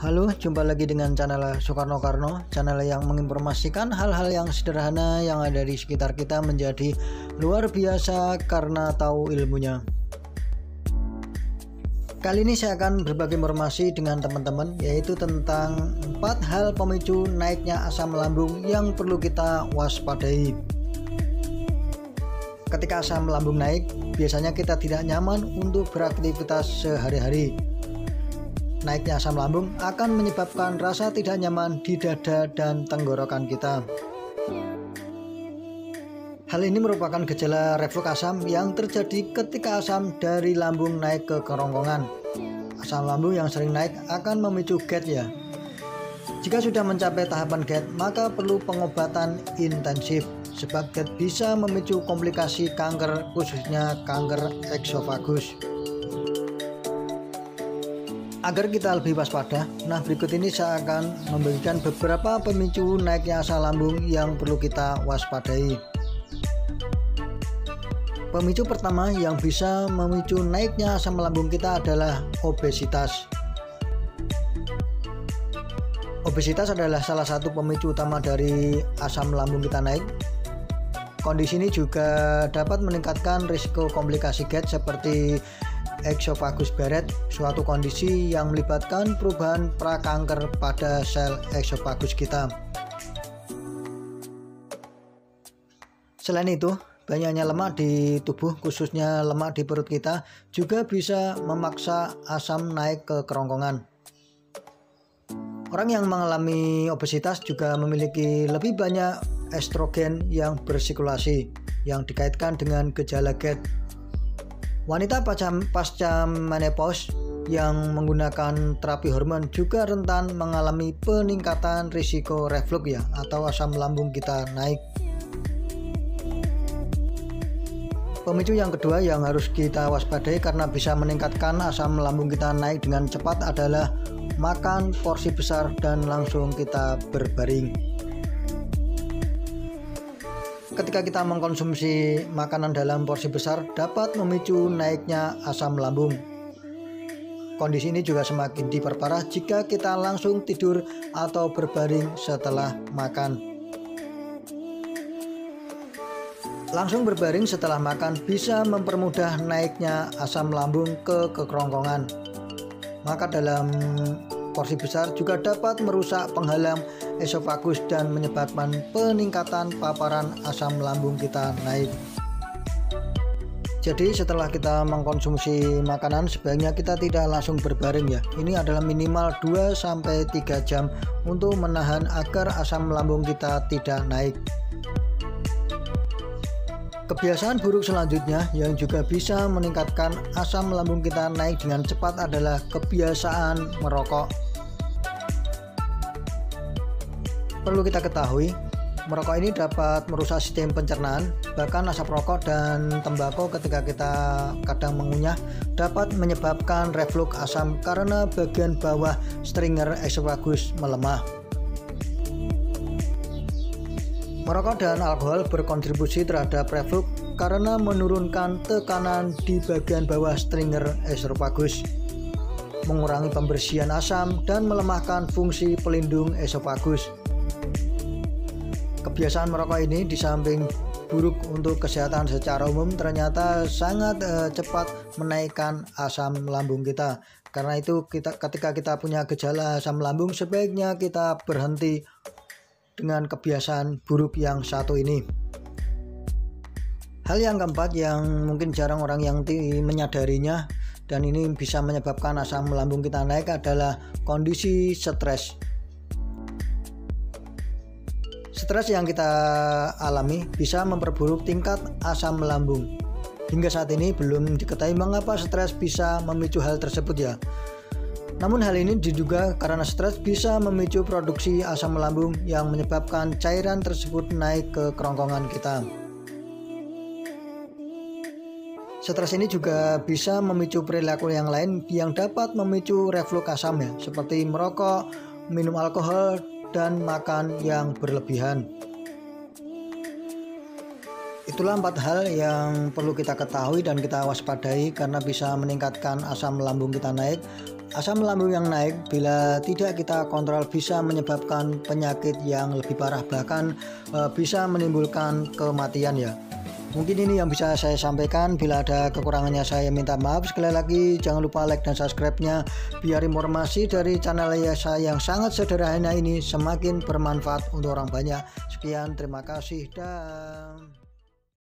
Halo, jumpa lagi dengan channel Soekarno Karno, channel yang menginformasikan hal-hal yang sederhana yang ada di sekitar kita menjadi luar biasa karena tahu ilmunya. Kali ini saya akan berbagi informasi dengan teman-teman yaitu tentang empat hal pemicu naiknya asam lambung yang perlu kita waspadai. Ketika asam lambung naik, biasanya kita tidak nyaman untuk beraktivitas sehari-hari Naiknya asam lambung akan menyebabkan rasa tidak nyaman di dada dan tenggorokan kita. Hal ini merupakan gejala reflux asam yang terjadi ketika asam dari lambung naik ke kerongkongan. Asam lambung yang sering naik akan memicu GERD ya. Jika sudah mencapai tahapan GERD, maka perlu pengobatan intensif sebab GERD bisa memicu komplikasi kanker khususnya kanker eksofagus. Agar kita lebih waspada, nah berikut ini saya akan memberikan beberapa pemicu naiknya asam lambung yang perlu kita waspadai. Pemicu pertama yang bisa memicu naiknya asam lambung kita adalah obesitas. Obesitas adalah salah satu pemicu utama dari asam lambung kita naik. Kondisi ini juga dapat meningkatkan risiko komplikasi GERD seperti Exofagus Barrett, suatu kondisi yang melibatkan perubahan prakanker pada sel exofagus kita. Selain itu, banyaknya lemak di tubuh, khususnya lemak di perut kita, juga bisa memaksa asam naik ke kerongkongan. Orang yang mengalami obesitas juga memiliki lebih banyak estrogen yang bersirkulasi yang dikaitkan dengan gejala GERD Wanita pasca, pasca menopause yang menggunakan terapi hormon juga rentan mengalami peningkatan risiko reflux ya atau asam lambung kita naik. Pemicu yang kedua yang harus kita waspadai karena bisa meningkatkan asam lambung kita naik dengan cepat adalah makan porsi besar dan langsung kita berbaring ketika kita mengkonsumsi makanan dalam porsi besar dapat memicu naiknya asam lambung. Kondisi ini juga semakin diperparah jika kita langsung tidur atau berbaring setelah makan. Langsung berbaring setelah makan bisa mempermudah naiknya asam lambung ke kerongkongan. Maka dalam porsi besar juga dapat merusak penghalang esofagus dan menyebabkan peningkatan paparan asam lambung kita naik. Jadi setelah kita mengkonsumsi makanan sebaiknya kita tidak langsung berbaring ya. Ini adalah minimal 2 sampai 3 jam untuk menahan agar asam lambung kita tidak naik. Kebiasaan buruk selanjutnya yang juga bisa meningkatkan asam lambung kita naik dengan cepat adalah kebiasaan merokok. Perlu kita ketahui, merokok ini dapat merusak sistem pencernaan, bahkan asap rokok dan tembakau ketika kita kadang mengunyah dapat menyebabkan reflux asam karena bagian bawah stringer esophagus melemah. Merokok dan alkohol berkontribusi terhadap reflux karena menurunkan tekanan di bagian bawah stringer esophagus, mengurangi pembersihan asam dan melemahkan fungsi pelindung esophagus. Kebiasaan merokok ini di samping buruk untuk kesehatan secara umum ternyata sangat uh, cepat menaikkan asam lambung kita. Karena itu kita ketika kita punya gejala asam lambung sebaiknya kita berhenti dengan kebiasaan buruk yang satu ini. Hal yang keempat yang mungkin jarang orang yang menyadarinya dan ini bisa menyebabkan asam lambung kita naik adalah kondisi stres. Stres yang kita alami bisa memperburuk tingkat asam lambung. Hingga saat ini belum diketahui mengapa stres bisa memicu hal tersebut ya. Namun hal ini diduga karena stres bisa memicu produksi asam lambung yang menyebabkan cairan tersebut naik ke kerongkongan kita. Stres ini juga bisa memicu perilaku yang lain yang dapat memicu reflux asam ya, seperti merokok, minum alkohol, dan makan yang berlebihan. Itulah empat hal yang perlu kita ketahui dan kita waspadai karena bisa meningkatkan asam lambung kita naik Asam lambung yang naik bila tidak kita kontrol bisa menyebabkan penyakit yang lebih parah bahkan e, bisa menimbulkan kematian ya. Mungkin ini yang bisa saya sampaikan. Bila ada kekurangannya saya minta maaf. Sekali lagi jangan lupa like dan subscribe-nya biar informasi dari channel saya yang sangat sederhana ini semakin bermanfaat untuk orang banyak. Sekian terima kasih dan